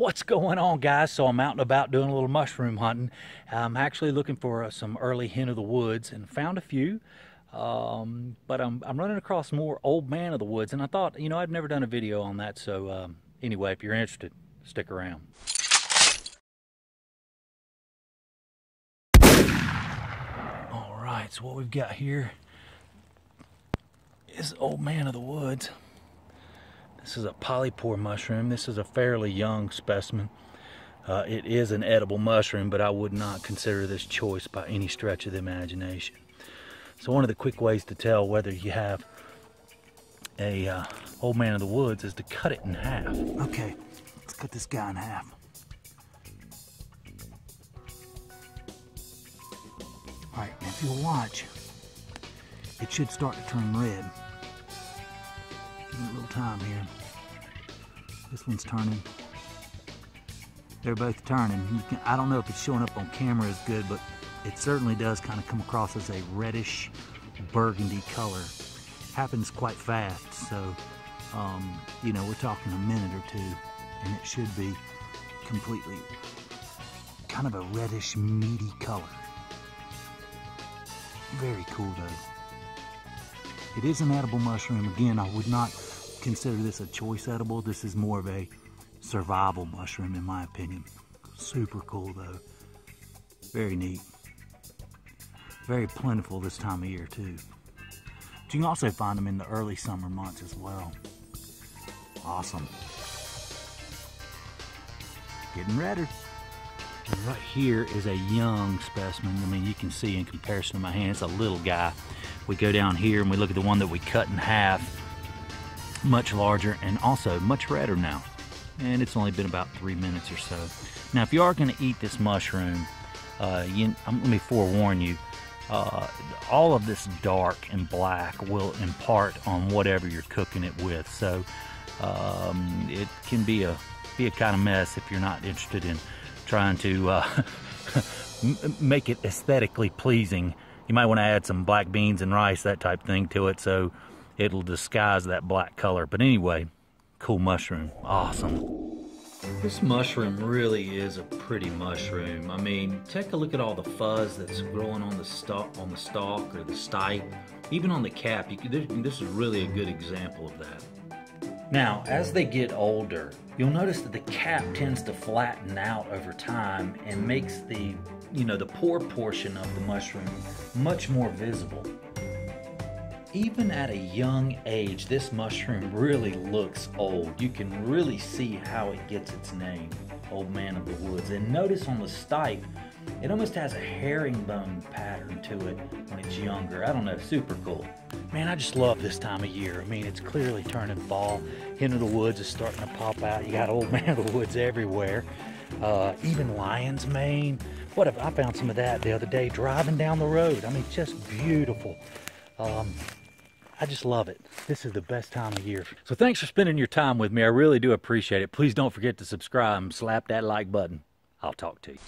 What's going on, guys? So I'm out and about doing a little mushroom hunting. I'm actually looking for uh, some early hen of the woods and found a few. Um, but I'm, I'm running across more old man of the woods, and I thought, you know, I've never done a video on that. So um, anyway, if you're interested, stick around. All right, so what we've got here is old man of the woods. This is a polypore mushroom. This is a fairly young specimen. Uh, it is an edible mushroom, but I would not consider this choice by any stretch of the imagination. So one of the quick ways to tell whether you have a uh, old man of the woods is to cut it in half. Okay, let's cut this guy in half. All right, now if you'll watch, it should start to turn red. A little time here. This one's turning. They're both turning. Can, I don't know if it's showing up on camera as good, but it certainly does kind of come across as a reddish burgundy color. Happens quite fast, so um, you know we're talking a minute or two, and it should be completely kind of a reddish meaty color. Very cool though. It is an edible mushroom. Again, I would not consider this a choice edible. This is more of a survival mushroom in my opinion. Super cool though. Very neat. Very plentiful this time of year too. But you can also find them in the early summer months as well. Awesome. Getting redder. Right here is a young specimen. I mean, you can see in comparison to my hand, it's a little guy. We go down here and we look at the one that we cut in half. Much larger and also much redder now. And it's only been about three minutes or so. Now, if you are going to eat this mushroom, uh, you, let me forewarn you, uh, all of this dark and black will impart on whatever you're cooking it with. So um, it can be a be a kind of mess if you're not interested in trying to uh, make it aesthetically pleasing. You might want to add some black beans and rice, that type thing to it, so it'll disguise that black color. But anyway, cool mushroom, awesome. This mushroom really is a pretty mushroom. I mean, take a look at all the fuzz that's growing on the stalk, on the stalk or the stipe, even on the cap. You, this is really a good example of that. Now, as they get older, you'll notice that the cap tends to flatten out over time and makes the, you know, the pore portion of the mushroom much more visible. Even at a young age, this mushroom really looks old. You can really see how it gets its name, Old Man of the Woods. And notice on the stipe, it almost has a herringbone pattern to it when it's younger. I don't know, super cool. Man, I just love this time of year. I mean, it's clearly turning fall. Hen of the woods is starting to pop out. You got old man of the woods everywhere. Uh, even lion's mane. What if I found some of that the other day driving down the road? I mean, just beautiful. Um, I just love it. This is the best time of year. So thanks for spending your time with me. I really do appreciate it. Please don't forget to subscribe and slap that like button. I'll talk to you.